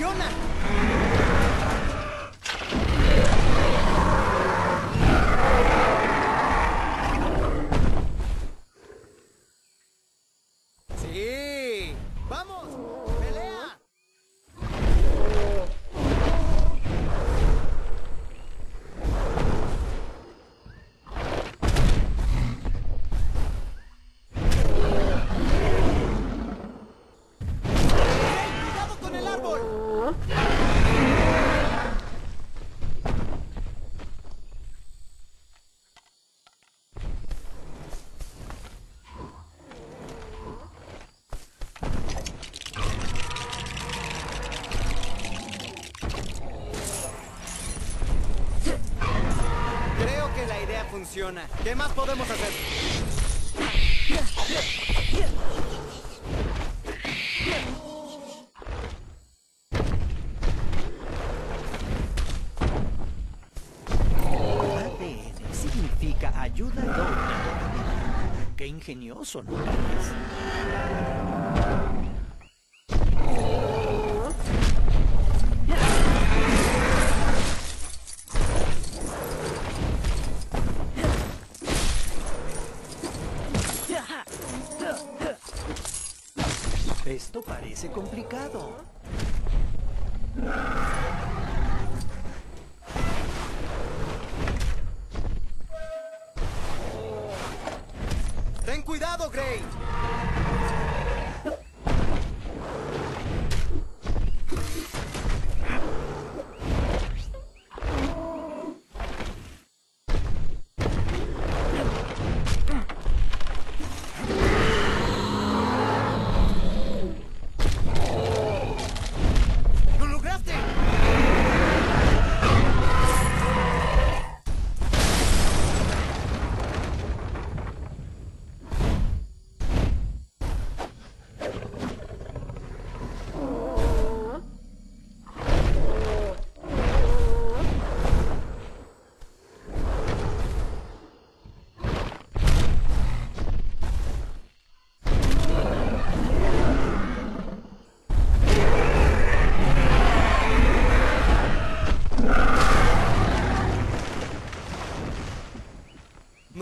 funciona! ¿Qué más podemos hacer? ADN significa ayuda idónea. Qué ingenioso, ¿no Esto parece complicado.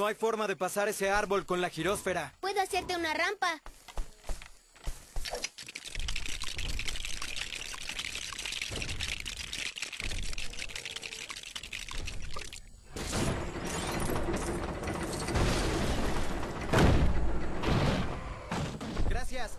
No hay forma de pasar ese árbol con la girósfera. Puedo hacerte una rampa. Gracias.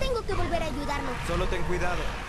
Tengo que volver a ayudarlo. Solo ten cuidado.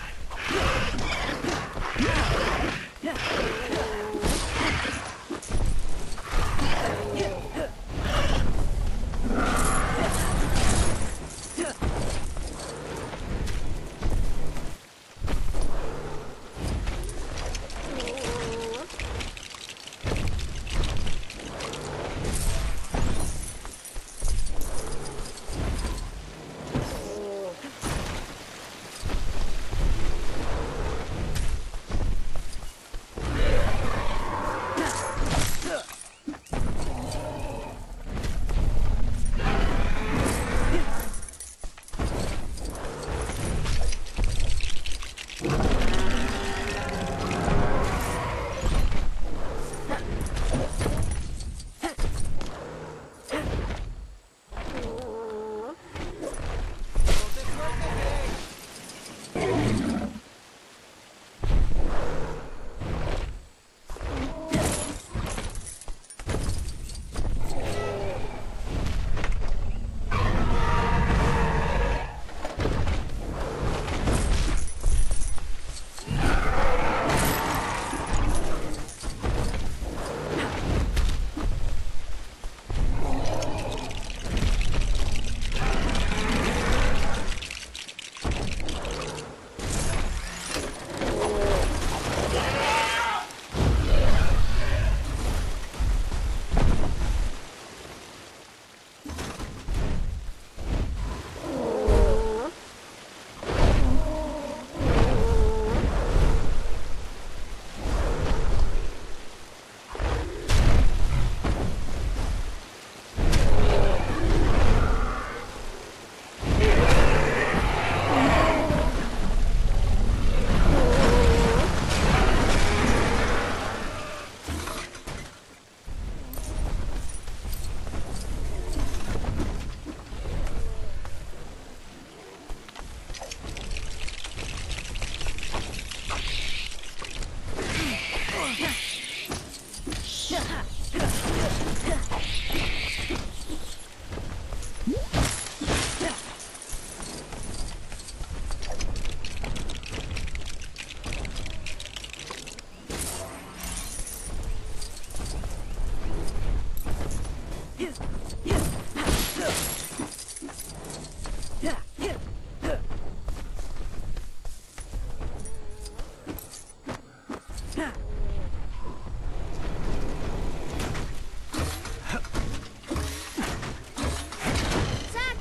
Sac,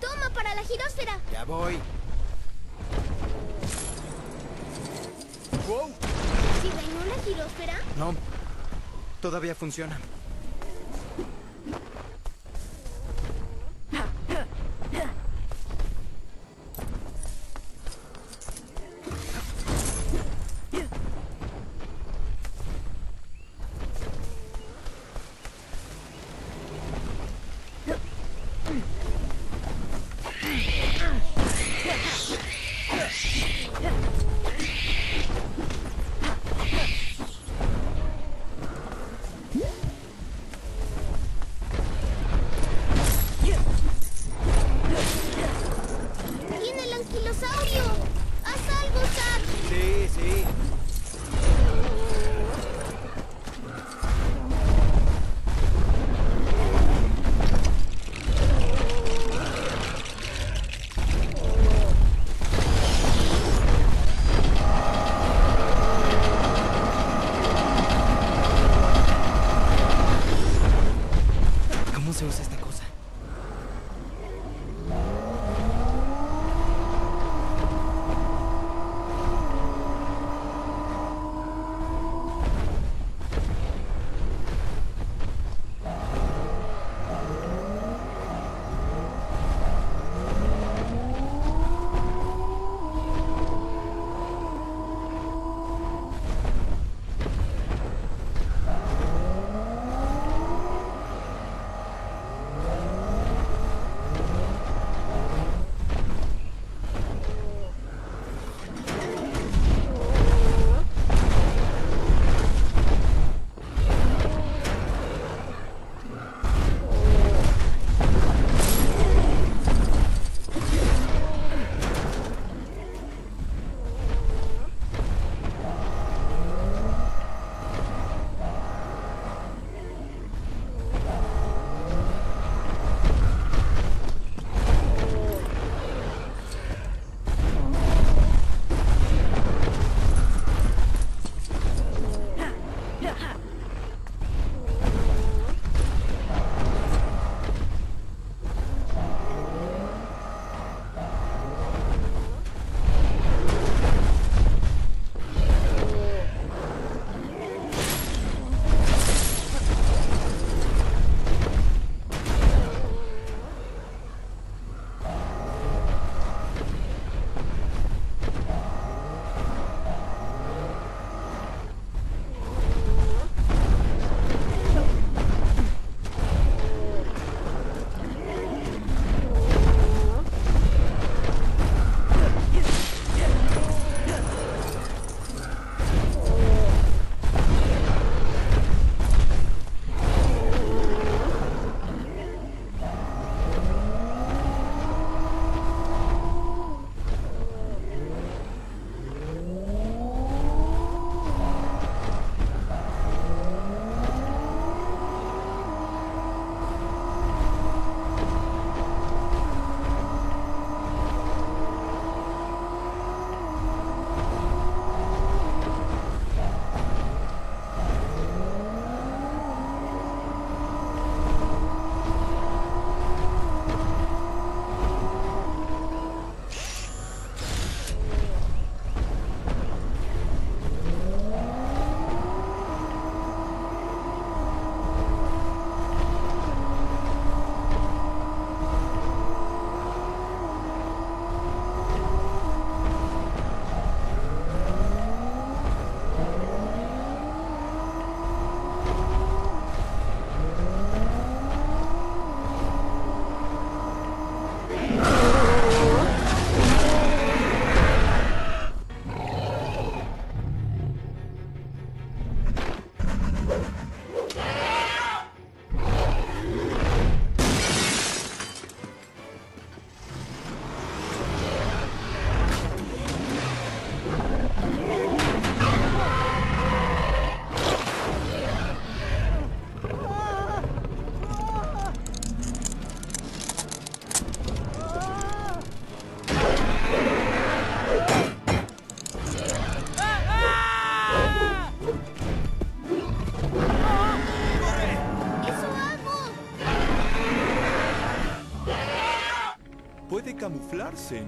toma para la girósfera. Ya voy. Si reinó la girósfera, no, todavía funciona.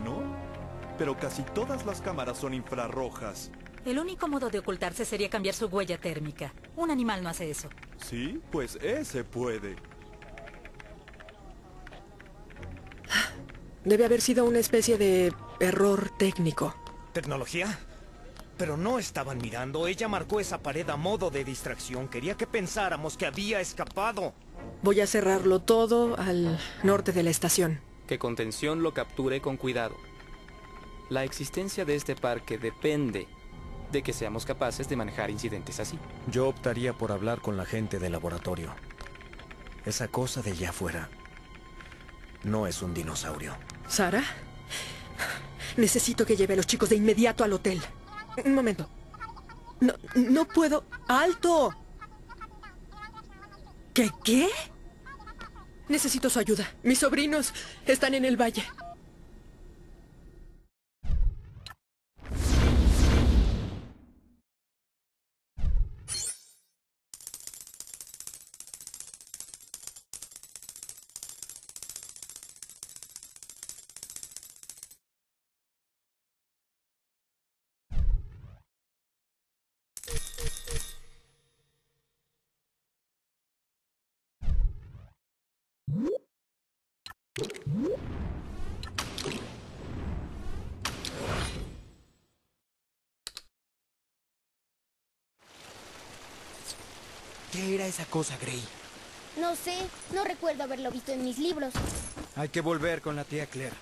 ¿No? Pero casi todas las cámaras son infrarrojas. El único modo de ocultarse sería cambiar su huella térmica. Un animal no hace eso. Sí, pues ese puede. Debe haber sido una especie de error técnico. ¿Tecnología? Pero no estaban mirando. Ella marcó esa pared a modo de distracción. Quería que pensáramos que había escapado. Voy a cerrarlo todo al norte de la estación. Que contención lo capture con cuidado. La existencia de este parque depende de que seamos capaces de manejar incidentes así. Yo optaría por hablar con la gente del laboratorio. Esa cosa de allá afuera no es un dinosaurio. ¿Sara? Necesito que lleve a los chicos de inmediato al hotel. Un momento. No, no puedo. ¡Alto! ¿Qué qué? Necesito su ayuda. Mis sobrinos están en el valle. ¿Qué era esa cosa, Gray? No sé, no recuerdo haberlo visto en mis libros. Hay que volver con la tía Claire.